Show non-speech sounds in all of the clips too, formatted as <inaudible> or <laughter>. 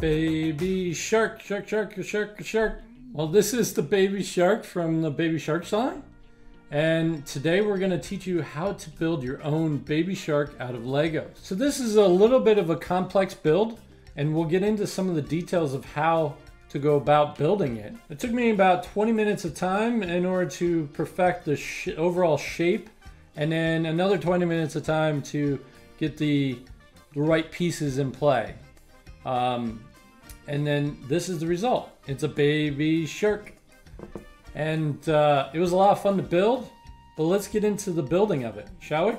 Baby shark, shark, shark, shark, shark. Well, this is the baby shark from the Baby Shark song. And today we're going to teach you how to build your own baby shark out of Legos. So this is a little bit of a complex build and we'll get into some of the details of how to go about building it. It took me about 20 minutes of time in order to perfect the sh overall shape and then another 20 minutes of time to get the, the right pieces in play. Um, and then this is the result. It's a baby shark. And uh, it was a lot of fun to build, but let's get into the building of it, shall we?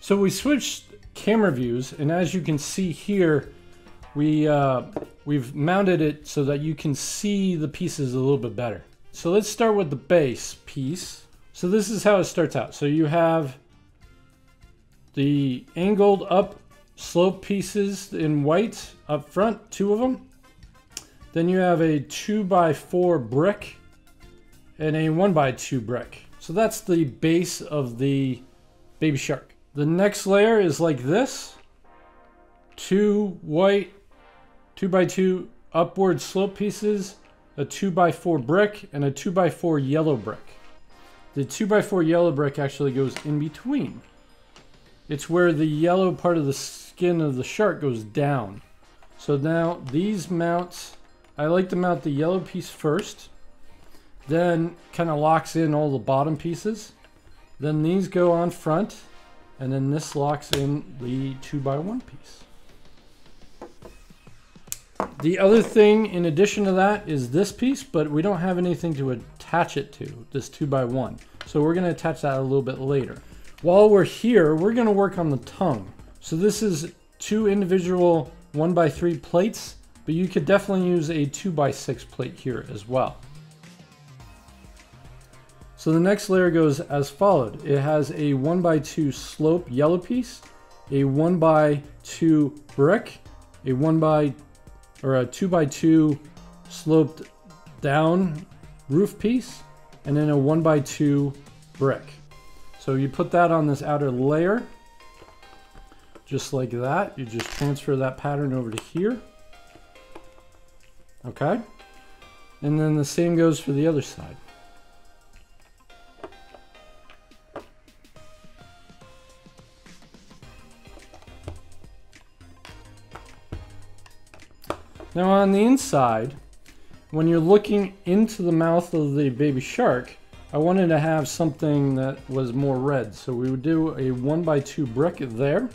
So we switched camera views, and as you can see here, we, uh, we've mounted it so that you can see the pieces a little bit better. So let's start with the base piece. So this is how it starts out. So you have the angled up slope pieces in white up front, two of them. Then you have a 2 by 4 brick and a 1 by 2 brick. So that's the base of the baby shark. The next layer is like this. Two white 2 by 2 upward slope pieces, a 2 by 4 brick, and a 2 by 4 yellow brick. The 2 by 4 yellow brick actually goes in between. It's where the yellow part of the skin of the shark goes down. So now these mounts, I like to mount the yellow piece first, then kind of locks in all the bottom pieces. Then these go on front, and then this locks in the 2 by one piece. The other thing in addition to that is this piece, but we don't have anything to attach it to, this 2 by one So we're going to attach that a little bit later. While we're here, we're going to work on the tongue. So this is two individual 1 by 3 plates, but you could definitely use a 2 by 6 plate here as well. So the next layer goes as followed. It has a 1 by 2 slope yellow piece, a 1 by 2 brick, a 1 by or a 2 by 2 sloped down roof piece, and then a 1 by 2 brick. So you put that on this outer layer just like that. You just transfer that pattern over to here. Okay. And then the same goes for the other side. Now on the inside, when you're looking into the mouth of the baby shark, I wanted to have something that was more red. So we would do a one by two brick there.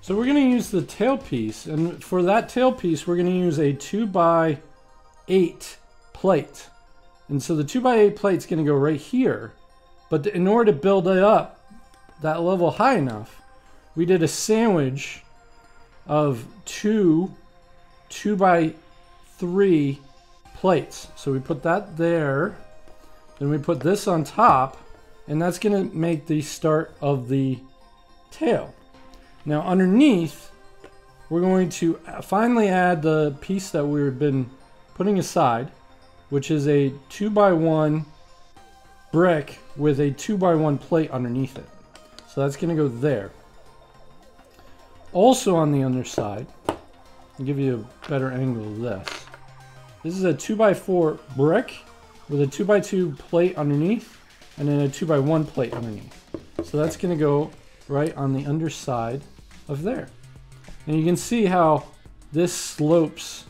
So we're going to use the tailpiece, and for that tailpiece, we're going to use a 2 by 8 plate. And so the 2 by 8 plate is going to go right here, but in order to build it up that level high enough, we did a sandwich of two 2 by 3 plates. So we put that there, then we put this on top, and that's going to make the start of the tail. Now underneath, we're going to finally add the piece that we've been putting aside, which is a 2 by one brick with a 2 by one plate underneath it. So that's going to go there. Also on the underside, I'll give you a better angle of this. This is a 2 by 4 brick with a 2 by 2 plate underneath and then a 2 by one plate underneath. So that's going to go right on the underside of there. And you can see how this slopes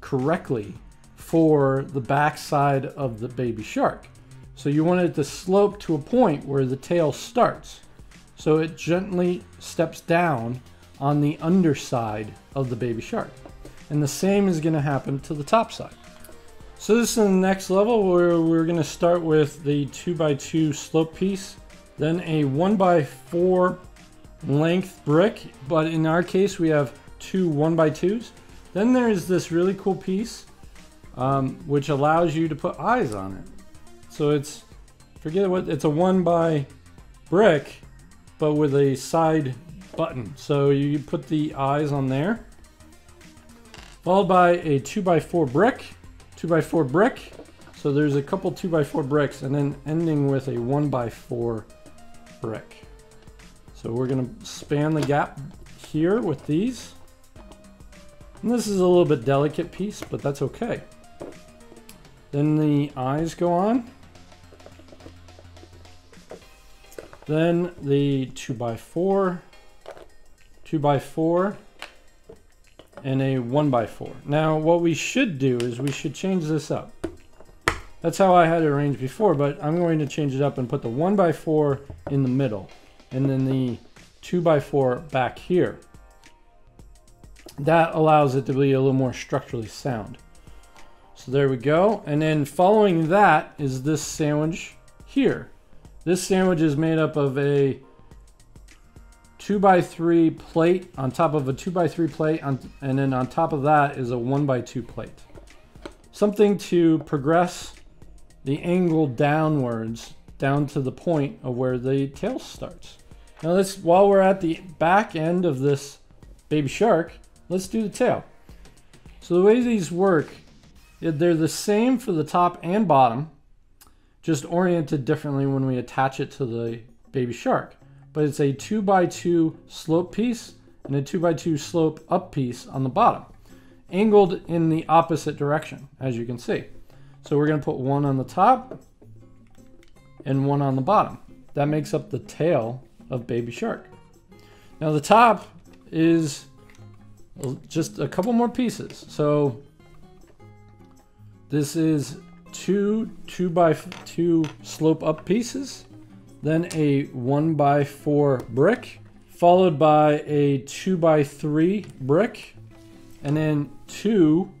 correctly for the back side of the baby shark. So you want it to slope to a point where the tail starts. So it gently steps down on the underside of the baby shark. And the same is going to happen to the top side. So this is the next level where we're going to start with the 2x2 slope piece, then a 1x4 length brick, but in our case we have two one by twos. Then there's this really cool piece um, which allows you to put eyes on it. So it's, forget what, it's a one by brick, but with a side button. So you put the eyes on there, followed by a two by four brick, two by four brick. So there's a couple two by four bricks and then ending with a one by four brick. So we're to span the gap here with these. And this is a little bit delicate piece, but that's okay. Then the eyes go on. Then the 2x4, 2x4, and a 1x4. Now what we should do is we should change this up. That's how I had it arranged before, but I'm going to change it up and put the 1x4 in the middle, and then the 2x4 back here. That allows it to be a little more structurally sound. So there we go. And then following that is this sandwich here. This sandwich is made up of a 2x3 plate on top of a 2x3 plate, on, and then on top of that is a 1x2 plate. Something to progress the angle downwards down to the point of where the tail starts. Now let's, while we're at the back end of this baby shark, let's do the tail. So the way these work, they're the same for the top and bottom, just oriented differently when we attach it to the baby shark. But it's a 2 by 2 slope piece and a 2 by 2 slope up piece on the bottom, angled in the opposite direction, as you can see. So we're going to put one on the top and one on the bottom. That makes up the tail of baby shark. Now the top is just a couple more pieces. So this is two two by two slope up pieces, then a one by four brick, followed by a two by three brick, and then two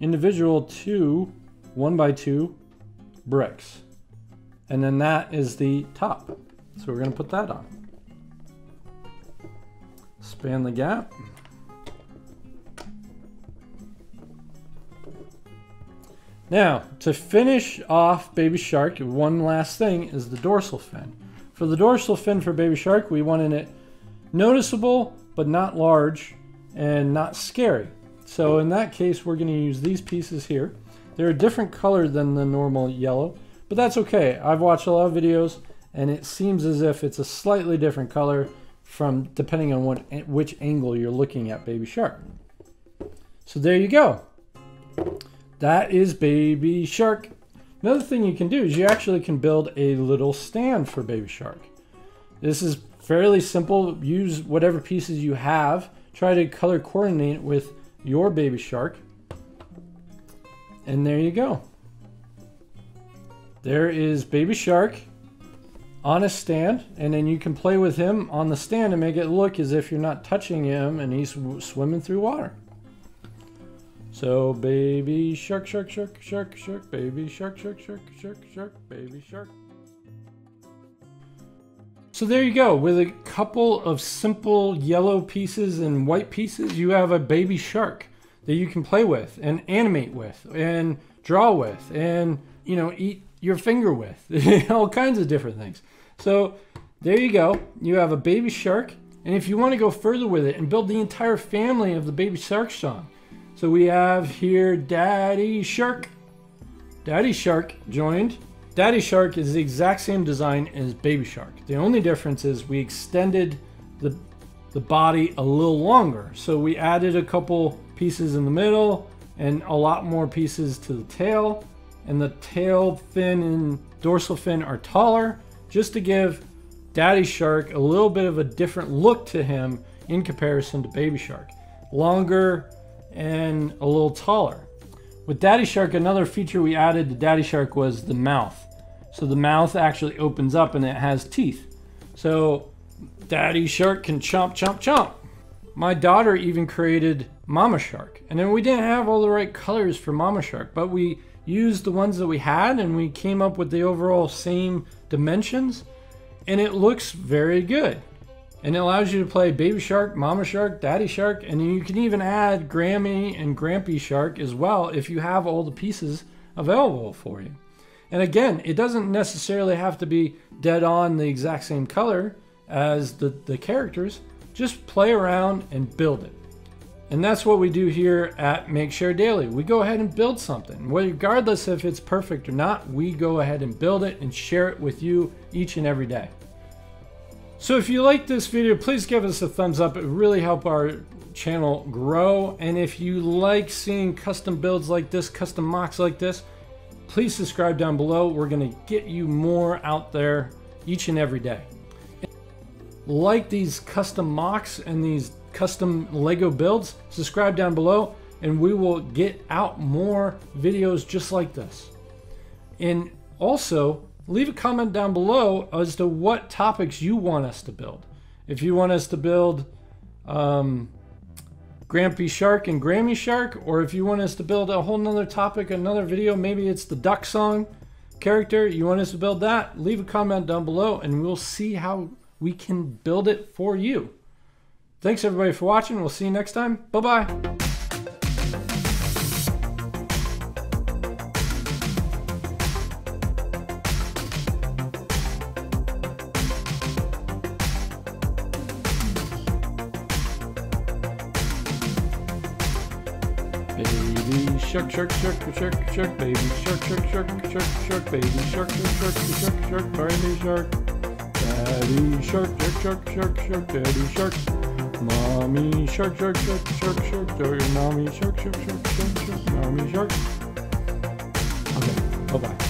individual two one by two bricks. And then that is the top. So we're gonna put that on. Span the gap. Now, to finish off Baby Shark, one last thing is the dorsal fin. For the dorsal fin for Baby Shark, we wanted it noticeable, but not large and not scary. So in that case, we're gonna use these pieces here. They're a different color than the normal yellow, but that's okay. I've watched a lot of videos and it seems as if it's a slightly different color from depending on what which angle you're looking at Baby Shark. So there you go. That is Baby Shark. Another thing you can do is you actually can build a little stand for Baby Shark. This is fairly simple. Use whatever pieces you have. Try to color coordinate with your Baby Shark. And there you go. There is Baby Shark on a stand, and then you can play with him on the stand and make it look as if you're not touching him and he's swimming through water. So baby shark, shark, shark, shark, shark, baby shark, shark, shark, shark, shark, baby shark. So there you go. With a couple of simple yellow pieces and white pieces, you have a baby shark that you can play with and animate with and draw with and, you know, eat your finger with. <laughs> All kinds of different things. So there you go. You have a baby shark. And if you want to go further with it and build the entire family of the baby shark song, so we have here Daddy Shark. Daddy Shark joined. Daddy Shark is the exact same design as Baby Shark. The only difference is we extended the, the body a little longer. So we added a couple pieces in the middle and a lot more pieces to the tail. And the tail fin and dorsal fin are taller just to give Daddy Shark a little bit of a different look to him in comparison to Baby Shark. Longer, and a little taller. With Daddy Shark, another feature we added to Daddy Shark was the mouth. So the mouth actually opens up and it has teeth. So Daddy Shark can chomp, chomp, chomp. My daughter even created Mama Shark. And then we didn't have all the right colors for Mama Shark, but we used the ones that we had and we came up with the overall same dimensions and it looks very good and it allows you to play Baby Shark, Mama Shark, Daddy Shark, and you can even add Grammy and Grampy Shark as well if you have all the pieces available for you. And again, it doesn't necessarily have to be dead on the exact same color as the, the characters. Just play around and build it. And that's what we do here at Make Share Daily. We go ahead and build something. Regardless if it's perfect or not, we go ahead and build it and share it with you each and every day. So if you like this video, please give us a thumbs up. It really help our channel grow. And if you like seeing custom builds like this, custom MOCs like this, please subscribe down below. We're gonna get you more out there each and every day. Like these custom MOCs and these custom Lego builds, subscribe down below and we will get out more videos just like this. And also, leave a comment down below as to what topics you want us to build. If you want us to build um, Grampy Shark and Grammy Shark, or if you want us to build a whole nother topic, another video, maybe it's the duck song character, you want us to build that, leave a comment down below and we'll see how we can build it for you. Thanks everybody for watching. We'll see you next time. Bye-bye. Shark, shark, shark, shark, shark, baby shark, shark, shark, shark, shark, baby shark, shark, shark, shark, shark, baby shark, daddy shark, shark, shark, shark, shark, daddy shark, mommy shark, shark, shark, shark, shark, mommy shark, shark, shark, shark, shark, mommy shark. Okay, bye bye.